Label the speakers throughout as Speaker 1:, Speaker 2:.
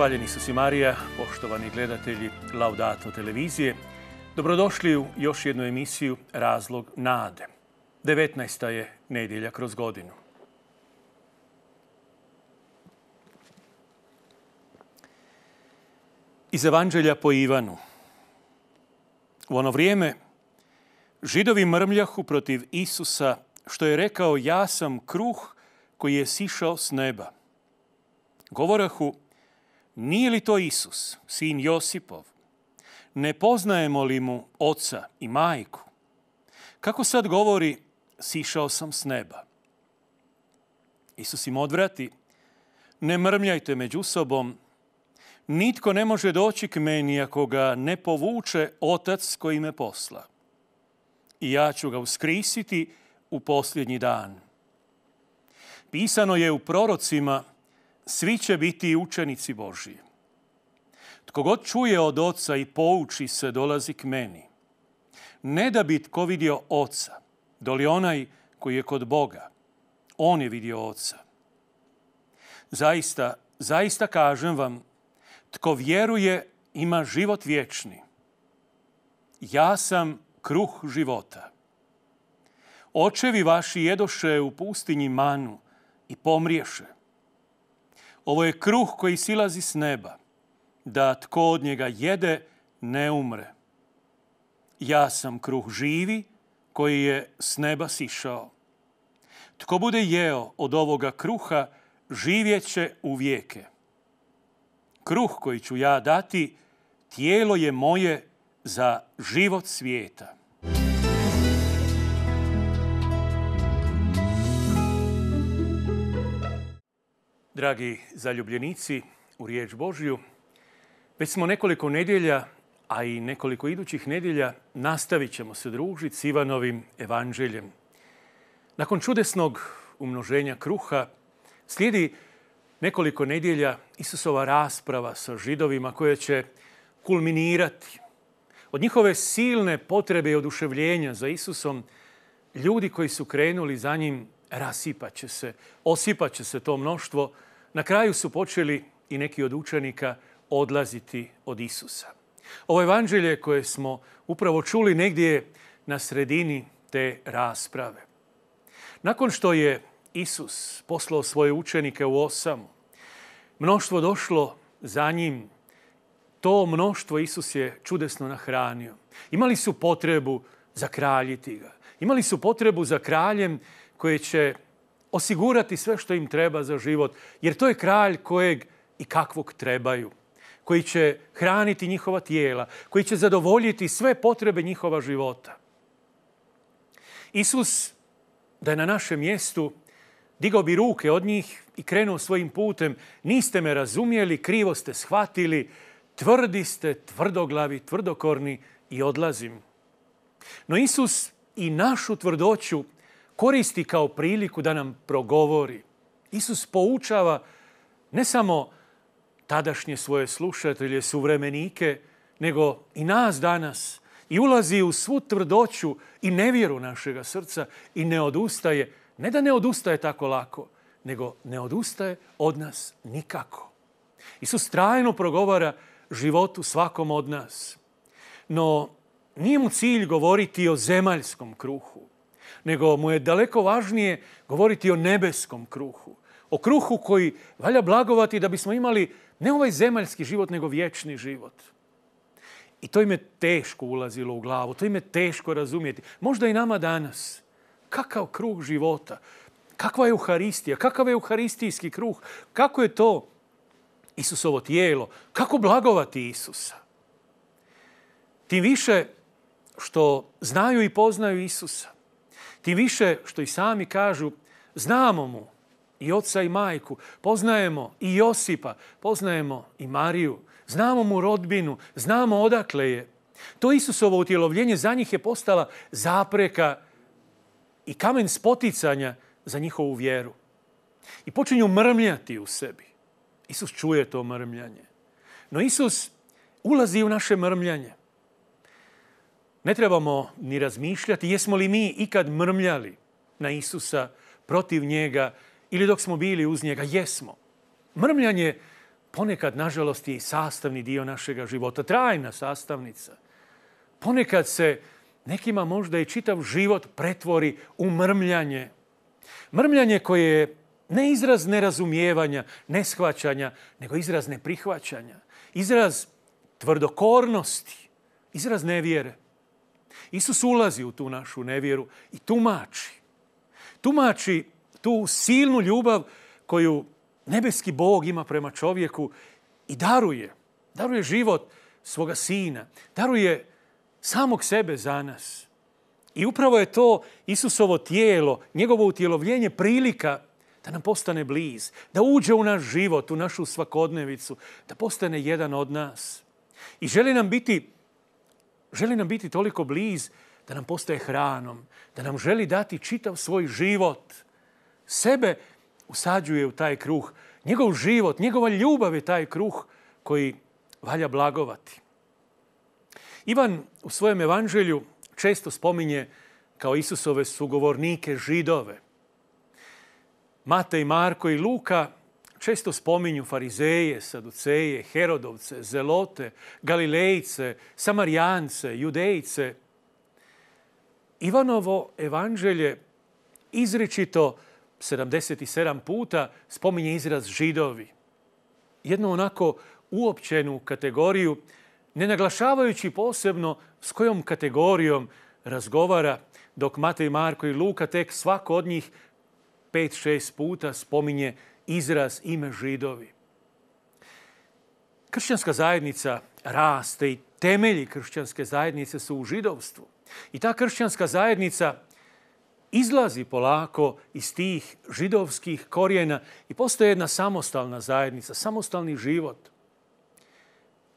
Speaker 1: Hvaljeni su si Marija, poštovani gledatelji Laudato televizije. Dobrodošli u još jednu emisiju Razlog nade. 19. je nedjelja kroz godinu. Iz Evanđelja po Ivanu. U ono vrijeme židovi mrmljahu protiv Isusa što je rekao ja sam kruh koji je sišao s neba. Govorahu, nije li to Isus, sin Josipov? Ne poznajemo li mu oca i majku? Kako sad govori, sišao sam s neba? Isus im odvrati, ne mrmljajte među sobom, nitko ne može doći k meni ako ga ne povuče otac koji me posla. I ja ću ga uskrisiti u posljednji dan. Pisano je u prorocima, svi će biti učenici Božji. Tko god čuje od oca i pouči se, dolazi k meni. Ne da bi tko vidio oca, doli onaj koji je kod Boga. On je vidio oca. Zaista, zaista kažem vam, tko vjeruje ima život vječni. Ja sam kruh života. Očevi vaši jedoše u pustinji manu i pomriješe. Ovo je kruh koji silazi s neba, da tko od njega jede ne umre. Ja sam kruh živi koji je s neba sišao. Tko bude jeo od ovoga kruha, živjet će u vijeke. Kruh koji ću ja dati, tijelo je moje za život svijeta. Dragi zaljubljenici u riječ Božju, već smo nekoliko nedjelja, a i nekoliko idućih nedjelja nastavit ćemo se družiti s Ivanovim evanđeljem. Nakon čudesnog umnoženja kruha slijedi nekoliko nedjelja Isusova rasprava sa židovima koja će kulminirati. Od njihove silne potrebe i oduševljenja za Isusom, ljudi koji su krenuli za njim rasipat će se, osipat će se to mnoštvo. Na kraju su počeli i neki od učenika odlaziti od Isusa. Ovo evanđelje koje smo upravo čuli negdje na sredini te rasprave. Nakon što je Isus poslao svoje učenike u osamu, mnoštvo došlo za njim, to mnoštvo Isus je čudesno nahranio. Imali su potrebu zakraljiti ga. Imali su potrebu za kraljem koje će osigurati sve što im treba za život, jer to je kralj kojeg i kakvog trebaju, koji će hraniti njihova tijela, koji će zadovoljiti sve potrebe njihova života. Isus, da je na našem mjestu, digao bi ruke od njih i krenuo svojim putem. Niste me razumjeli, krivo ste shvatili, tvrdi ste, tvrdoglavi, tvrdokorni i odlazim. No Isus i našu tvrdoću koristi kao priliku da nam progovori. Isus poučava ne samo tadašnje svoje slušatelje, suvremenike, nego i nas danas. I ulazi u svu tvrdoću i nevjeru našega srca i ne odustaje. Ne da ne odustaje tako lako, nego ne odustaje od nas nikako. Isus trajno progovara životu svakom od nas. No, nije mu cilj govoriti o zemaljskom kruhu nego mu je daleko važnije govoriti o nebeskom kruhu. O kruhu koji valja blagovati da bismo imali ne ovaj zemaljski život, nego vječni život. I to im je teško ulazilo u glavu, to im je teško razumjeti. Možda i nama danas. Kakav kruh života? Kakva je Euharistija? Kakav je Euharistijski kruh? Kako je to Isusovo tijelo? Kako blagovati Isusa? Tim više što znaju i poznaju Isusa. Ti više što i sami kažu, znamo mu i oca i majku, poznajemo i Josipa, poznajemo i Mariju, znamo mu rodbinu, znamo odakle je. To Isusovo utjelovljenje za njih je postala zapreka i kamen spoticanja za njihovu vjeru. I počinju mrmljati u sebi. Isus čuje to mrmljanje. No Isus ulazi u naše mrmljanje. Ne trebamo ni razmišljati jesmo li mi ikad mrmljali na Isusa protiv njega ili dok smo bili uz njega. Jesmo. Mrmljanje ponekad, nažalost, je i sastavni dio našega života, trajna sastavnica. Ponekad se nekima možda i čitav život pretvori u mrmljanje. Mrmljanje koje je ne izraz nerazumijevanja, neshvaćanja, nego izraz neprihvaćanja. Izraz tvrdokornosti, izraz nevjere. Isus ulazi u tu našu nevjeru i tumači. Tumači tu silnu ljubav koju nebeski Bog ima prema čovjeku i daruje. Daruje život svoga sina. Daruje samog sebe za nas. I upravo je to Isusovo tijelo, njegovo utjelovljenje prilika da nam postane bliz, da uđe u naš život, u našu svakodnevicu, da postane jedan od nas. I želi nam biti, želi nam biti toliko bliz da nam postaje hranom, da nam želi dati čitav svoj život. Sebe usađuje u taj kruh. Njegov život, njegova ljubav je taj kruh koji valja blagovati. Ivan u svojem evanđelju često spominje kao Isusove sugovornike židove. Matej, Marko i Luka često spominju farizeje, saduceje, herodovce, zelote, galilejce, samarijance, judejce. Ivanovo evanđelje izričito 77 puta spominje izraz židovi. Jednu onako uopćenu kategoriju, ne naglašavajući posebno s kojom kategorijom razgovara, dok Matej, Marko i Luka tek svako od njih pet, šest puta spominje izraz ime židovi. Kršćanska zajednica raste i temelji kršćanske zajednice su u židovstvu. I ta kršćanska zajednica izlazi polako iz tih židovskih korijena i postoje jedna samostalna zajednica, samostalni život.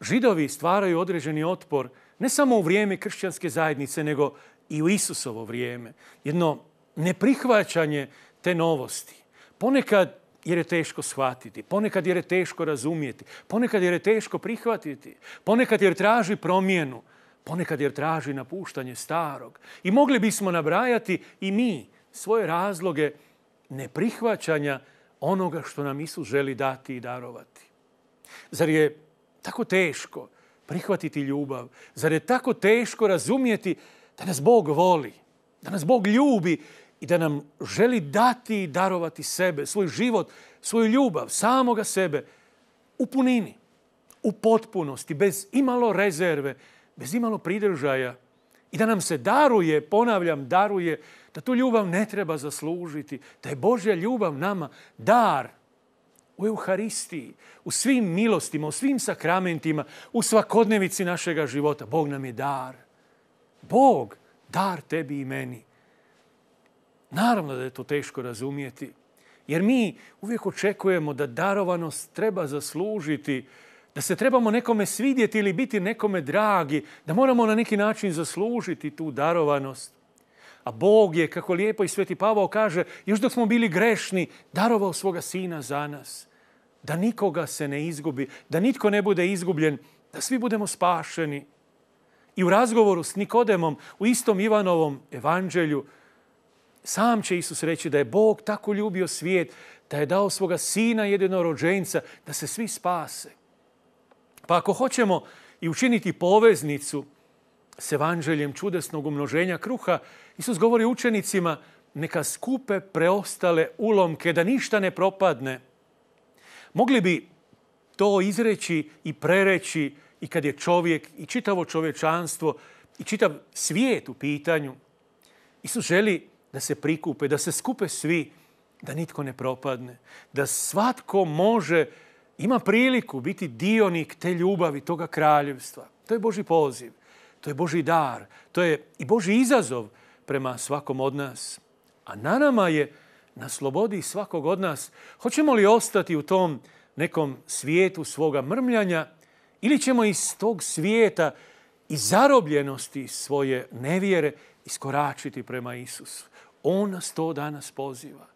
Speaker 1: Židovi stvaraju određeni otpor ne samo u vrijeme kršćanske zajednice, nego i u Isusovo vrijeme. Jedno neprihvaćanje te novosti. Ponekad jer je teško shvatiti, ponekad jer je teško razumjeti, ponekad jer je teško prihvatiti, ponekad jer traži promjenu, ponekad jer traži napuštanje starog. I mogli bismo nabrajati i mi svoje razloge neprihvaćanja onoga što nam Isus želi dati i darovati. Zar je tako teško prihvatiti ljubav? Zar je tako teško razumjeti da nas Bog voli, da nas Bog ljubi i da nam želi dati i darovati sebe, svoj život, svoju ljubav, samoga sebe u punini, u potpunosti, bez imalo rezerve, bez imalo pridržaja i da nam se daruje, ponavljam, daruje, da tu ljubav ne treba zaslužiti, da je Božja ljubav nama dar u Euharistiji, u svim milostima, u svim sakramentima, u svakodnevici našega života. Bog nam je dar. Bog, dar tebi i meni. Naravno da je to teško razumijeti, jer mi uvijek očekujemo da darovanost treba zaslužiti, da se trebamo nekome svidjeti ili biti nekome dragi, da moramo na neki način zaslužiti tu darovanost. A Bog je, kako lijepo i Sveti Pavao kaže, još dok smo bili grešni, darovao svoga sina za nas. Da nikoga se ne izgubi, da nitko ne bude izgubljen, da svi budemo spašeni. I u razgovoru s Nikodemom u istom Ivanovom evanđelju sam će Isus reći da je Bog tako ljubio svijet, da je dao svoga sina jedinorođenca, da se svi spase. Pa ako hoćemo i učiniti poveznicu s evanđeljem čudesnog umnoženja kruha, Isus govori učenicima neka skupe preostale ulomke, da ništa ne propadne. Mogli bi to izreći i prereći i kad je čovjek i čitavo čovječanstvo i čitav svijet u pitanju. Isus želi da se prikupe, da se skupe svi, da nitko ne propadne, da svatko može, ima priliku biti dionik te ljubavi, toga kraljevstva. To je Boži poziv, to je Boži dar, to je i Boži izazov prema svakom od nas. A na nama je na slobodi svakog od nas. Hoćemo li ostati u tom nekom svijetu svoga mrmljanja ili ćemo iz tog svijeta i zarobljenosti svoje nevjere iskoračiti prema Isusu. On nas to danas poziva.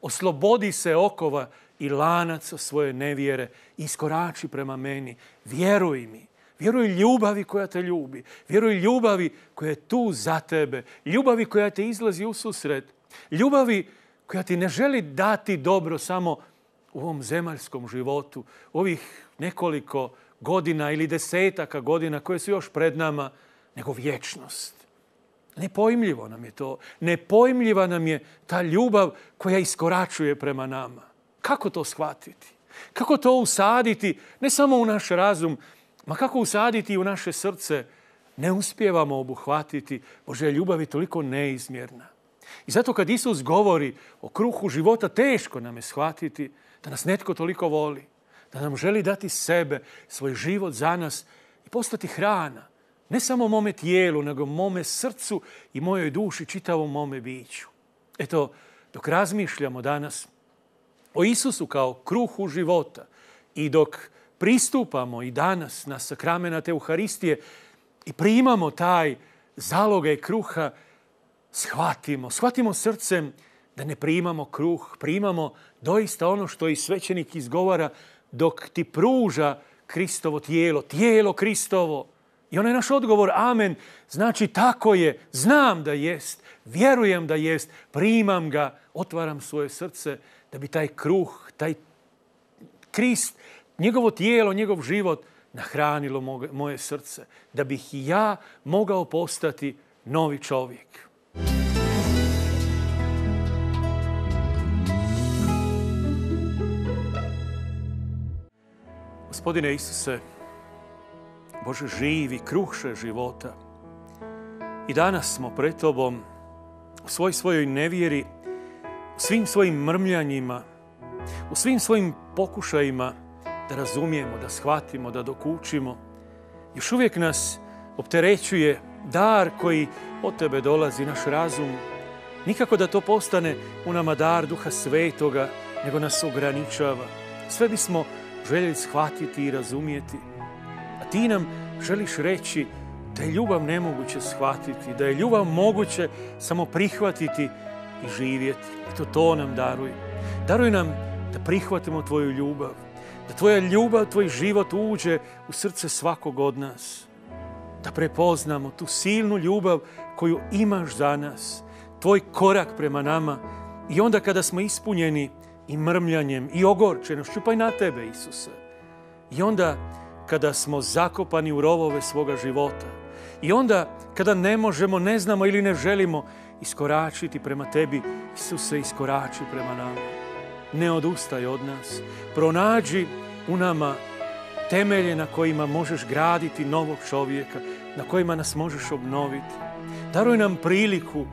Speaker 1: Oslobodi se okova i lanaca svoje nevjere. Iskorači prema meni. Vjeruj mi. Vjeruj ljubavi koja te ljubi. Vjeruj ljubavi koja je tu za tebe. Ljubavi koja te izlazi u susret. Ljubavi koja ti ne želi dati dobro samo u ovom zemaljskom životu, ovih nekoliko godina ili desetaka godina koje su još pred nama, nego vječnost. Nepojmljivo nam je to. Nepojmljiva nam je ta ljubav koja iskoračuje prema nama. Kako to shvatiti? Kako to usaditi ne samo u naš razum, ma kako usaditi u naše srce? Ne uspijevamo obuhvatiti. Bože, ljubav je toliko neizmjerna. I zato kad Isus govori o kruhu života, teško nam je shvatiti da nas netko toliko voli. Da nam želi dati sebe, svoj život za nas i postati hrana. Ne samo mome tijelu, nego mome srcu i mojoj duši, čitavom mome biću. Eto, dok razmišljamo danas o Isusu kao kruhu života i dok pristupamo i danas na sakramenat Euharistije i primamo taj zalogaj kruha, shvatimo, shvatimo srcem da ne primamo kruh, primamo doista ono što i svećenik izgovara dok ti pruža Kristovo tijelo, tijelo Kristovo. I onaj naš odgovor, amen, znači tako je, znam da jest, vjerujem da jest, primam ga, otvaram svoje srce da bi taj kruh, taj Krist, njegovo tijelo, njegov život nahranilo moje srce. Da bih i ja mogao postati novi čovjek. Gospodine Isuse, Bože živi, kruhše života. I danas smo pred Tobom u svoj svojoj nevjeri, u svim svojim mrmljanjima, u svim svojim pokušajima da razumijemo, da shvatimo, da dokučimo. Još uvijek nas opterećuje dar koji od Tebe dolazi, naš razum. Nikako da to postane u nama dar Duha Svetoga, nego nas ograničava. Sve bismo željeli shvatiti i razumijeti. Ti nam želiš reći da je ljubav nemoguće shvatiti, da je ljubav moguće samo prihvatiti i živjeti. Eto to nam daruj. Daruj nam da prihvatimo tvoju ljubav, da tvoja ljubav, tvoj život uđe u srce svakog od nas. Da prepoznamo tu silnu ljubav koju imaš za nas, tvoj korak prema nama i onda kada smo ispunjeni i mrmljanjem i ogorčenošću, pa i na tebe, Isuse. I onda kada smo zakopani u rovove svoga života. I onda kada ne možemo, ne znamo ili ne želimo iskoračiti prema tebi, Isuse, iskorači prema nama. Ne odustaj od nas. Pronađi u nama temelje na kojima možeš graditi novog čovjeka, na kojima nas možeš obnoviti. Daruj nam priliku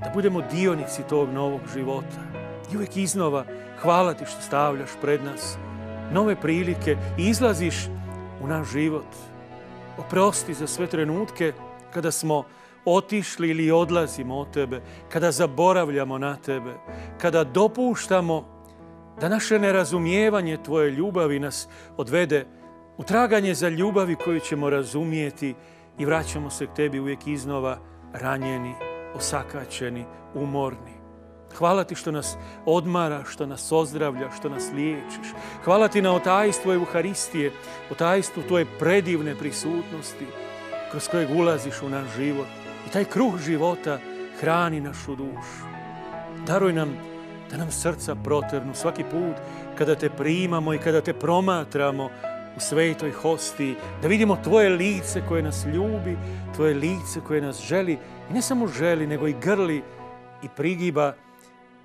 Speaker 1: da budemo dionici tog novog života. I uvijek iznova hvala ti što stavljaš pred nas nove prilike i izlaziš u naš život. Oprosti za sve trenutke kada smo otišli ili odlazimo od tebe, kada zaboravljamo na tebe, kada dopuštamo da naše nerazumijevanje tvoje ljubavi nas odvede u traganje za ljubavi koju ćemo razumijeti i vraćamo se k tebi uvijek iznova ranjeni, osakaćeni, umorni. Hvala ti što nas odmara, što nas ozdravlja, što nas liječiš. Hvala ti na otajstvo Euharistije, otajstvu tvoje predivne prisutnosti kroz kojeg ulaziš u naš život. I taj kruh života hrani našu dušu. Daruj nam da nam srca protrnu svaki put kada te primamo i kada te promatramo u svetoj hosti, da vidimo tvoje lice koje nas ljubi, tvoje lice koje nas želi i ne samo želi, nego i grli i prigiba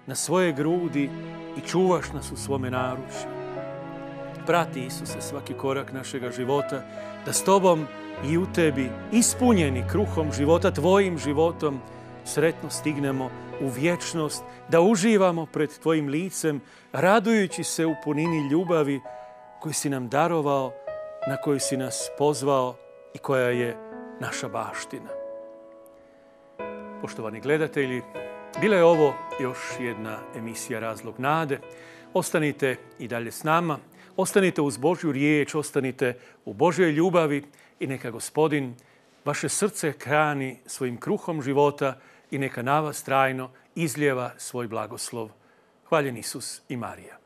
Speaker 1: na svoje grudi i čuvaš nas u svome naručju. Prati Isuse svaki korak našega života, da s Tobom i u Tebi, ispunjeni kruhom života, Tvojim životom, sretno stignemo u vječnost, da uživamo pred Tvojim licem, radujući se u punini ljubavi koju si nam darovao, na koju si nas pozvao i koja je naša baština. Poštovani gledatelji, bila je ovo još jedna emisija Razlog nade. Ostanite i dalje s nama. Ostanite uz Božju riječ, ostanite u Božjoj ljubavi i neka gospodin vaše srce hrani svojim kruhom života i neka na vas trajno izljeva svoj blagoslov. Hvaljen Isus i Marija.